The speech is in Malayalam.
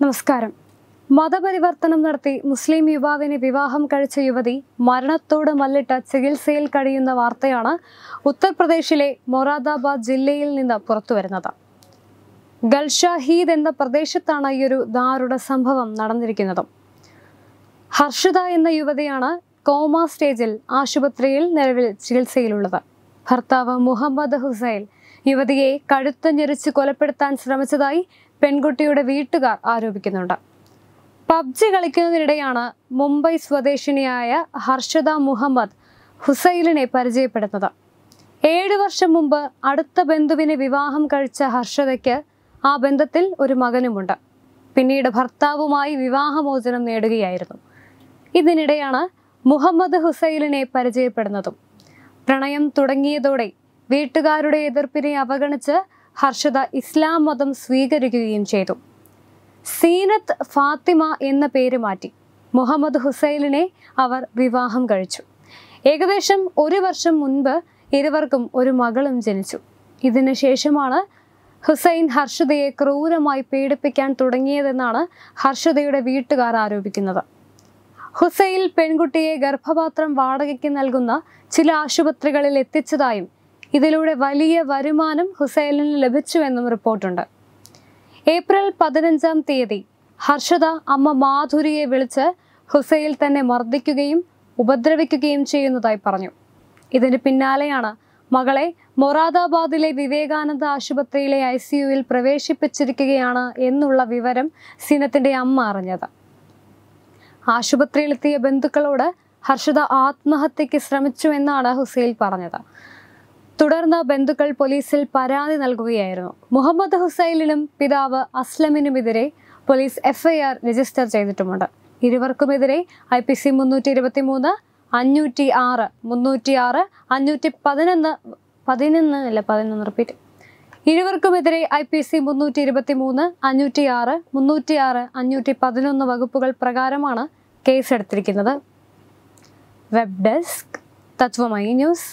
നമസ്കാരം. മതപരിവർത്തനം നടത്തി മുസ്ലിം യുവാവിനെ വിവാഹം കഴിച്ച യുവതി മരണത്തോട് മല്ലിട്ട് ചികിത്സയിൽ കഴിയുന്ന വാർത്തയാണ് ഉത്തർപ്രദേശിലെ മൊറാദാബാദ് ജില്ലയിൽ നിന്ന് പുറത്തുവരുന്നത്. ഗൽഷാഹീദ് എന്ന പ്രദേശത്താണ് ഈ ഒരു ദാരുണ സംഭവം നടന്നിരിക്കുന്നത്. ഹർഷിത എന്ന യുവതിയാണ് കോമ സ്റ്റേജിൽ ആശുപത്രിയിൽ നിലവിൽ ചികിത്സയിലുള്ളത്. ഭർത്താവ് മുഹമ്മദ് ഹുസൈൻ. യുവതിയെ കഴുത്ത് ഞെരിച്ച് കൊലപ്പെടുത്താൻ ശ്രമിച്ചതായി പെൺകുട്ടിയുടെ വീട്ടുകാർ ആരോപിക്കുന്നുണ്ട്. പബ്ജി കളിക്കുന്നതിനിടെയാണ് മുംബൈ സ്വദേശിനിയായ ഹർഷദ മുഹമ്മദ് ഹുസൈലിനെ പരിചയപ്പെടുന്നത്. ഏഴ് വർഷം മുമ്പ് അടുത്ത ബന്ധുവിനെ വിവാഹം കഴിച്ച ഹർഷദയ്ക്ക് ആ ബന്ധത്തിൽ ഒരു മകനുമുണ്ട്. പിന്നീട് ഭർത്താവുമായി വിവാഹമോചനം നേടുകയായിരുന്നു. ഇതിനിടെയാണ് മുഹമ്മദ് ഹുസൈലിനെ പരിചയപ്പെടുന്നതും പ്രണയം തുടങ്ങിയതോടെ വീട്ടുകാരുടെ എതിർപ്പിനെ അവഗണിച്ച് ഹർഷദ ഇസ്ലാം മതം സ്വീകരിക്കുകയും ചെയ്തു. സീനത്ത് ഫാത്തിമ എന്ന പേര് മാറ്റി മുഹമ്മദ് ഹുസൈലിനെ അവർ വിവാഹം കഴിച്ചു. ഏകദേശം ഒരു വർഷം മുൻപ് ഇരുവർക്കും ഒരു മകളും ജനിച്ചു. ഇതിനു ശേഷമാണ് ഹുസൈൻ ഹർഷദയെ ക്രൂരമായി പീഡിപ്പിക്കാൻ തുടങ്ങിയതെന്നാണ് ഹർഷദയുടെ വീട്ടുകാർ ആരോപിക്കുന്നത്. ഹുസൈൽ പെൺകുട്ടിയെ ഗർഭപാത്രം വാടകയ്ക്ക് നൽകുന്ന ചില ആശുപത്രികളിൽ എത്തിച്ചതായും ഇതിലൂടെ വലിയ വരുമാനം ഹുസൈലിന് ലഭിച്ചുവെന്നും റിപ്പോർട്ടുണ്ട്. ഏപ്രിൽ പതിനഞ്ചാം തീയതി ഹർഷദ അമ്മ മാധുരിയെ വിളിച്ച് ഹുസൈൽ തന്നെ മർദ്ദിക്കുകയും ഉപദ്രവിക്കുകയും ചെയ്യുന്നതായി പറഞ്ഞു. ഇതിന് പിന്നാലെയാണ് മകളെ മൊറാദാബാദിലെ വിവേകാനന്ദ ആശുപത്രിയിലെ ഐ സിയുവിൽ പ്രവേശിപ്പിച്ചിരിക്കുകയാണ് എന്നുള്ള വിവരം സിനത്തിന്റെ അമ്മ അറിഞ്ഞത്. ആശുപത്രിയിലെത്തിയ ബന്ധുക്കളോട് ഹർഷിത ആത്മഹത്യക്ക് ശ്രമിച്ചു എന്നാണ് ഹുസൈൽ പറഞ്ഞത്. തുടർന്ന് ബന്ധുക്കൾ പോലീസിൽ പരാതി നൽകുകയായിരുന്നു. മുഹമ്മദ് ഹുസൈലിനും പിതാവ് അസ്ലമിനുമെതിരെ പോലീസ് എഫ്ഐആർ രജിസ്റ്റർ ചെയ്തിട്ടുമുണ്ട്. ഇരുവർക്കുമെതിരെ ഐ പി സി മുന്നൂറ്റി ഇരുപത്തി മൂന്ന് അഞ്ഞൂറ്റി ആറ് മുന്നൂറ്റി ആറ് അഞ്ഞൂറ്റി പതിനൊന്ന് പതിനൊന്ന് അല്ല പതിനൊന്ന് റിപ്പീറ്റ്. ഇരുവർക്കുമെതിരെ ഐ പി സി മുന്നൂറ്റി ഇരുപത്തി മൂന്ന് അഞ്ഞൂറ്റി ആറ് മുന്നൂറ്റി ആറ് അഞ്ഞൂറ്റി പതിനൊന്ന് വകുപ്പുകൾ പ്രകാരമാണ് കേസെടുത്തിരിക്കുന്നത്. Web desk Tatwamayi news.